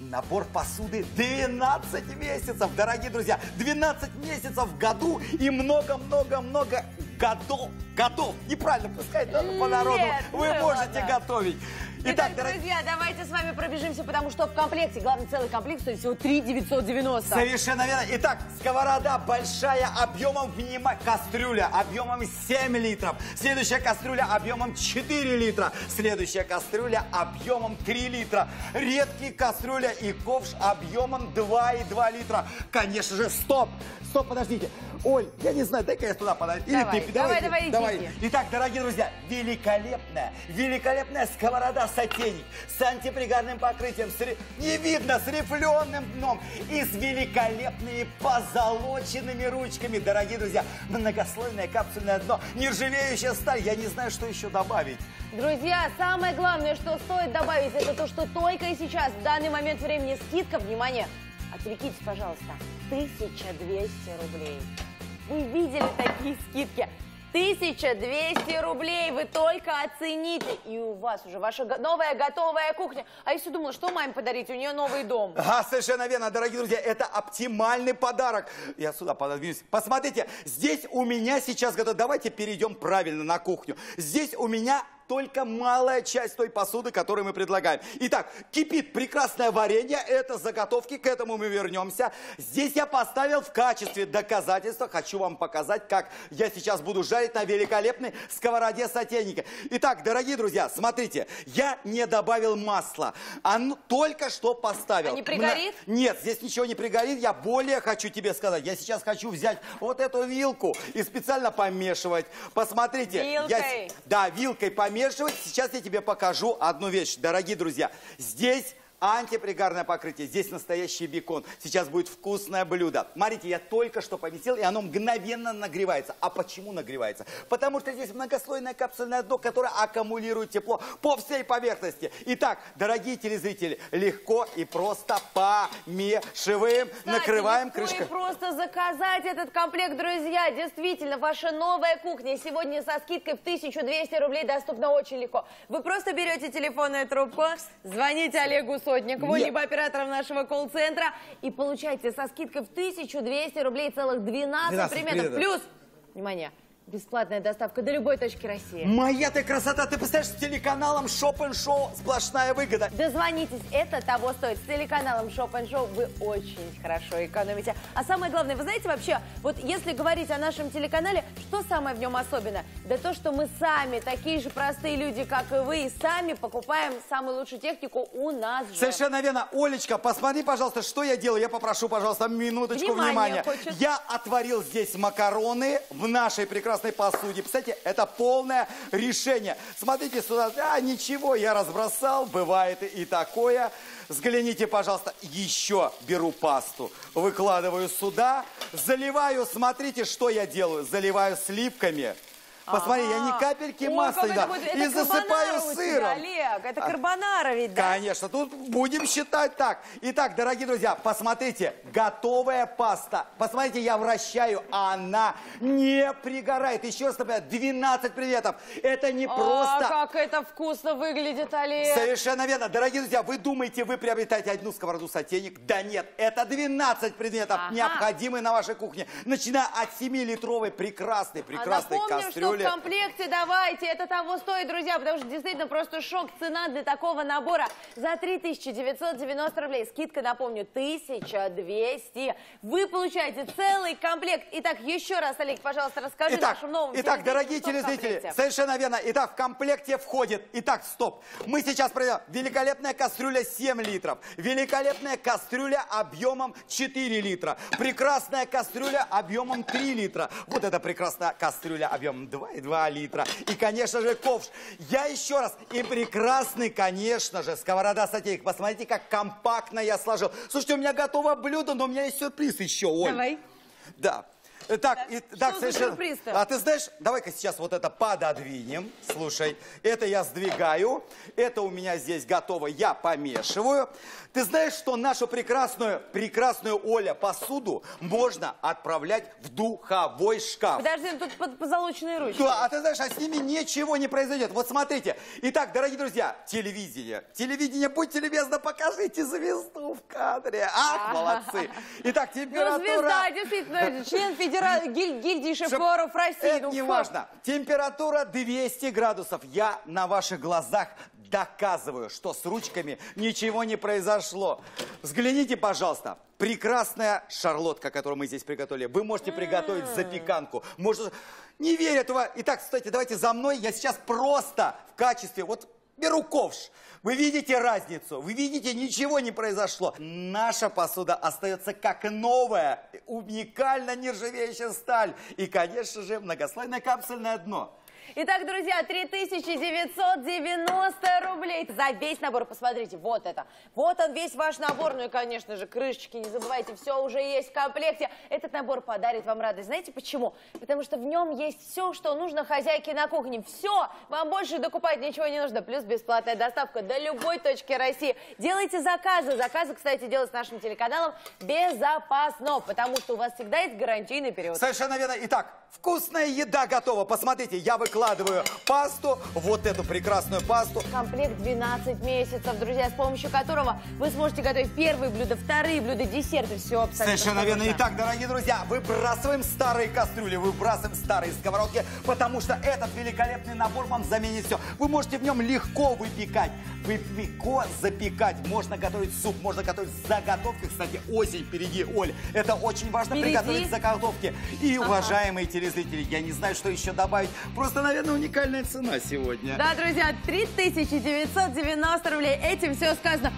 Набор посуды 12 месяцев, дорогие друзья. 12 месяцев в году и много-много-много годов. Годов. Неправильно, пускай надо по народу. Нет, Вы было, можете да. готовить. Итак, дорогие- друзья, давайте с вами пробежимся, потому что в комплекте, главный целый комплект стоит всего 3 990. Совершенно верно. Итак, сковорода большая объемом, внимание, кастрюля объемом 7 литров. Следующая кастрюля объемом 4 литра. Следующая кастрюля объемом 3 литра. Редкие кастрюля и ковш объемом 2,2 литра. Конечно же, стоп. Стоп, подождите. Оль, я не знаю, дай-ка я туда подойду. Или Давай, ты, давай, давай, давай, идите. Итак, дорогие друзья, великолепная, великолепная сковорода сотейник с антипригарным покрытием, с не видно, с рифленым дном и с великолепными позолоченными ручками, дорогие друзья. Многослойное капсульное дно, нержавеющая сталь, я не знаю, что еще добавить. Друзья, самое главное, что стоит добавить, это то, что только и сейчас, в данный момент времени, скидка, внимание, отвлекитесь, пожалуйста, 1200 рублей. Вы видели такие скидки? 1200 рублей вы только оцените. И у вас уже ваша новая готовая кухня. А если думала, что маме подарить? У нее новый дом. А, совершенно верно, дорогие друзья, это оптимальный подарок. Я сюда пододвинусь. Посмотрите, здесь у меня сейчас готово. Давайте перейдем правильно на кухню. Здесь у меня только малая часть той посуды, которую мы предлагаем. Итак, кипит прекрасное варенье, это заготовки, к этому мы вернемся. Здесь я поставил в качестве доказательства, хочу вам показать, как я сейчас буду жарить на великолепной сковороде сотейника. Итак, дорогие друзья, смотрите, я не добавил масла, оно только что поставил. А не пригорит? Мна- Нет, здесь ничего не пригорит, я более хочу тебе сказать, я сейчас хочу взять вот эту вилку и специально помешивать. Посмотрите. я Вилкой? да, вилкой помешивать. Сейчас я тебе покажу одну вещь, дорогие друзья. Здесь антипригарное покрытие, здесь настоящий бекон. Сейчас будет вкусное блюдо. Смотрите, я только что поместил, и оно мгновенно нагревается. А почему нагревается? Потому что здесь многослойное капсульное дно, которое аккумулирует тепло по всей поверхности. Итак, дорогие телезрители, легко и просто помешиваем, Кстати, накрываем крышкой. и просто заказать этот комплект, друзья. Действительно, ваша новая кухня сегодня со скидкой в 1200 рублей доступна очень легко. Вы просто берете телефонную трубку, звоните Олегу Сотникову, Нет. либо операторам нашего колл-центра и получаете со скидкой в 1200 рублей целых 12, 12 предметов. предметов. Плюс, внимание, бесплатная доставка до любой точки России. Моя ты красота, ты представляешь, с телеканалом Shop Show сплошная выгода. Дозвонитесь, это того стоит. С телеканалом Shop Show вы очень хорошо экономите. А самое главное, вы знаете вообще, вот если говорить о нашем телеканале, что самое в нем особенно? Да то, что мы сами, такие же простые люди, как и вы, и сами покупаем самую лучшую технику у нас же. Совершенно верно. Олечка, посмотри, пожалуйста, что я делаю. Я попрошу, пожалуйста, минуточку Внимание внимания. хочет. Я отварил здесь макароны в нашей прекрасной посуде. Кстати, это полное решение. Смотрите сюда. А, ничего, я разбросал. Бывает и такое. Взгляните, пожалуйста. Еще беру пасту. Выкладываю сюда. Заливаю. Смотрите, что я делаю. Заливаю сливками. Посмотри, я ни капельки Ой, масла не дам. И засыпаю сыром. Олег, это карбонара ведь, да? Конечно, тут будем считать так. Итак, дорогие друзья, посмотрите, готовая паста. Посмотрите, я вращаю, а она не пригорает. Еще раз напоминаю, 12 приветов. Это не А, просто... как это вкусно выглядит, Олег. Совершенно верно. Дорогие друзья, вы думаете, вы приобретаете одну сковороду сотейник? Да нет, это 12 предметов, необходимые на вашей кухне. Начиная от 7-литровой прекрасной, прекрасной а кастрюли. Что в комплекте давайте, это того стоит, друзья, потому что действительно просто шок цена для такого набора. За 3990 рублей, скидка, напомню, 1200. Вы получаете целый комплект. Итак, еще раз, Олег, пожалуйста, расскажи Итак, нашим новым итак, дорогие телезрители, совершенно верно. Итак, в комплекте входит, итак, стоп. Мы сейчас проверяем. Великолепная кастрюля 7 литров. Великолепная кастрюля объемом 4 литра. Прекрасная кастрюля объемом 3 литра. Вот эта прекрасная кастрюля объемом 2,2 литра. И, конечно же, ковш. Я еще раз. И прекрасный, конечно же, сковорода сотейник. Посмотрите, как компактно я сложил. Слушайте, у меня готово блюдо, но у меня есть сюрприз еще, Оль. Давай. Да. Так, и, так, за совершенно. сюрприз-то? А ты знаешь, давай-ка сейчас вот это пододвинем. Слушай, это я сдвигаю, это у меня здесь готово, я помешиваю. Ты знаешь, что нашу прекрасную, прекрасную Оля посуду можно отправлять в духовой шкаф. Подожди, ну тут под- позолоченные ручки. Да, а ты знаешь, а с ними ничего не произойдет. Вот смотрите. Итак, дорогие друзья, телевидение. Телевидение, будьте любезны, покажите звезду в кадре. Ах, молодцы. Итак, Ну, температура... звезда, действительно, член гиль- гильдии шеф-поваров России. Это ну, не важно. Температура 200 градусов. Я на ваших глазах доказываю, что с ручками ничего не произошло. Взгляните, пожалуйста. Прекрасная шарлотка, которую мы здесь приготовили. Вы можете приготовить запеканку. Можно... Не верю этого. Итак, кстати, давайте за мной. Я сейчас просто в качестве... Вот беру ковш. Вы видите разницу? Вы видите, ничего не произошло. Наша посуда остается как новая, уникально нержавеющая сталь. И, конечно же, многослойное капсульное дно. Итак, друзья, 3990 рублей за весь набор. Посмотрите, вот это. Вот он весь ваш набор. Ну и, конечно же, крышечки, не забывайте, все уже есть в комплекте. Этот набор подарит вам радость. Знаете почему? Потому что в нем есть все, что нужно хозяйке на кухне. Все, вам больше докупать ничего не нужно. Плюс бесплатная доставка до любой точки России. Делайте заказы. Заказы, кстати, делать с нашим телеканалом безопасно, потому что у вас всегда есть гарантийный период. Совершенно верно. Итак, вкусная еда готова. Посмотрите, я выкладываю пасту, вот эту прекрасную пасту. Комплект 12 месяцев, друзья, с помощью которого вы сможете готовить первые блюда, вторые блюда, десерты, все абсолютно. Совершенно верно. Итак, дорогие друзья, выбрасываем старые кастрюли, выбрасываем старые сковородки, потому что этот великолепный набор вам заменит все. Вы можете в нем легко выпекать, вы- легко запекать. Можно готовить суп, можно готовить заготовки. Кстати, осень впереди, Оль. Это очень важно Впереди. приготовить заготовки. И, уважаемые телезрители, я не знаю, что еще добавить. Просто, наверное, уникальная цена сегодня. Да, друзья, 3990 рублей. Этим все сказано.